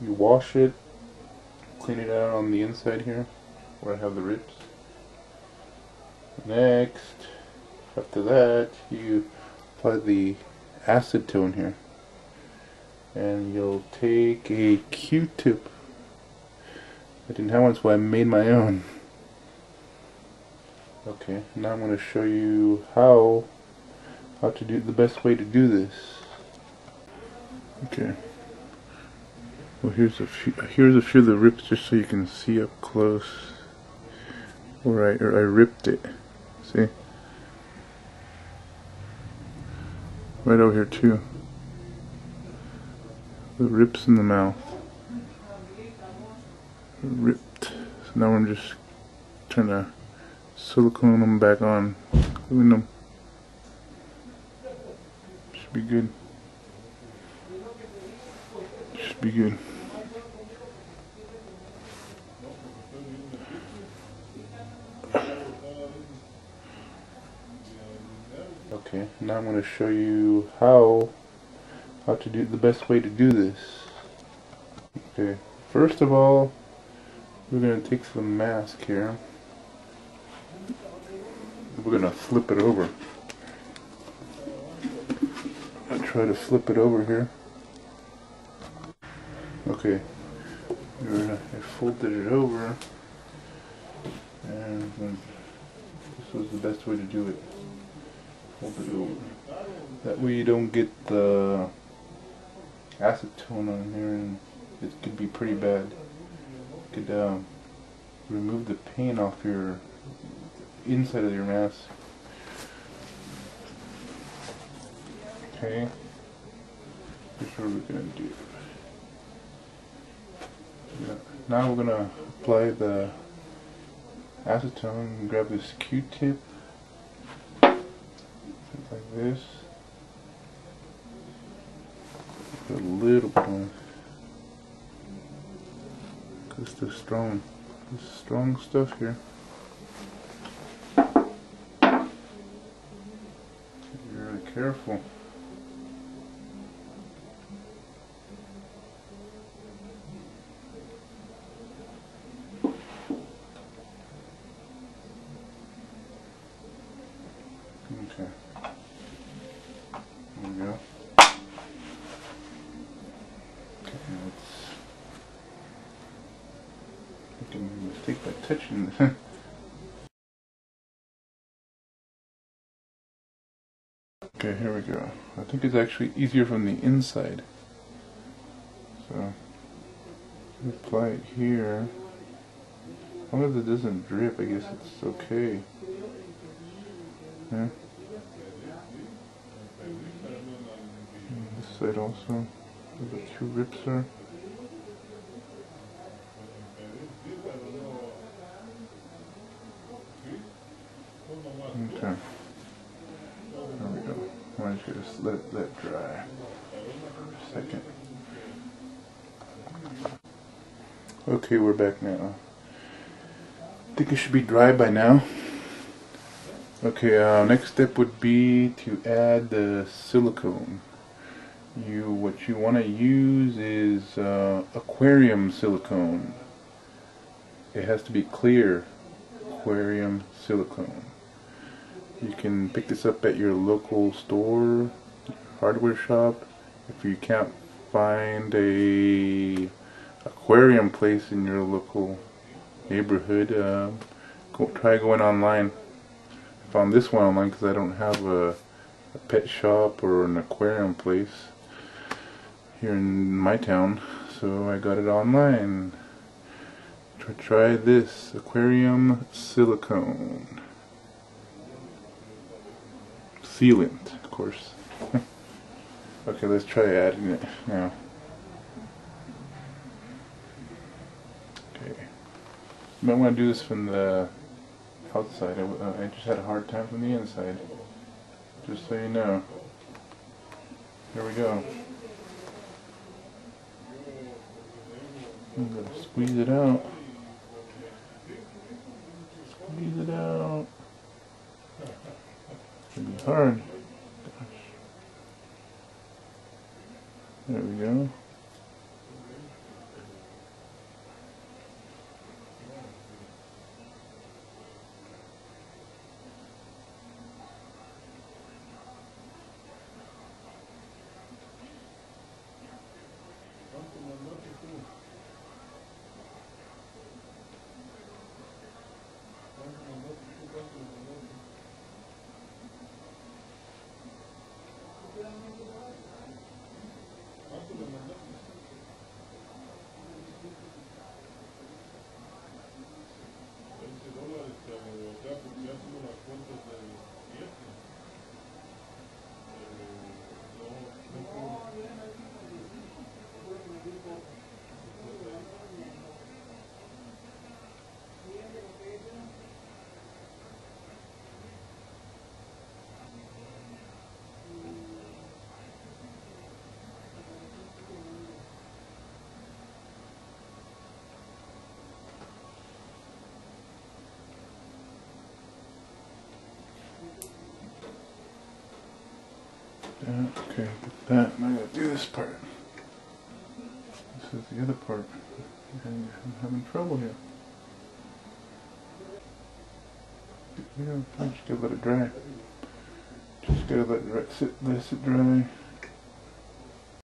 you wash it, clean it out on the inside here, where I have the ribs. Next, after that, you apply the acetone here. And you'll take a Q-tip. I didn't have one, so I made my own. Okay, now I'm going to show you how how to do the best way to do this. Okay. Well, here's a few. Here's a few of the rips, just so you can see up close. Where I, or I ripped it. See? Right over here too. The rips in the mouth. Ripped. So now I'm just trying to silicone them back on. Gluing them. Should be good. Should be good. Now I'm going to show you how how to do the best way to do this. Okay, first of all, we're going to take some mask here. We're going to flip it over. I'll try to flip it over here. Okay, I folded it over, and um, this was the best way to do it. That way you don't get the acetone on here, and it could be pretty bad. It could um, remove the paint off your inside of your mask. Okay, here's what we're gonna do. Yeah. Now we're gonna apply the acetone. Grab this Q-tip, like this. A little bit on, cause the strong, the strong stuff here. Be really careful. Okay. There we go. Okay, let's making a mistake by touching this. okay, here we go. I think it's actually easier from the inside. So apply it here. As long as it doesn't drip, I guess it's okay. Yeah. And this side also, the two rips are. Okay. There we go. Why don't you just let that dry for a second. Okay, we're back now. I think it should be dry by now. Okay, uh, next step would be to add the silicone. You what you want to use is uh, aquarium silicone. It has to be clear aquarium silicone. You can pick this up at your local store, hardware shop. If you can't find a aquarium place in your local neighborhood, uh, go try going online found this one online because I don't have a, a, pet shop or an aquarium place here in my town. So I got it online. Try, try this aquarium silicone. Sealant of course. Okay let's try adding it now. Okay. You might want to do this from the outside. I, uh, I just had a hard time from the inside. Just so you know. Here we go. I'm gonna squeeze it out. Squeeze it out. It's gonna be hard. Gosh. There we go. that. Okay, get that. I gotta do this part. This is the other part. And I'm having trouble here. Yeah, I just gotta let it dry. Just gotta let it sit, let it dry.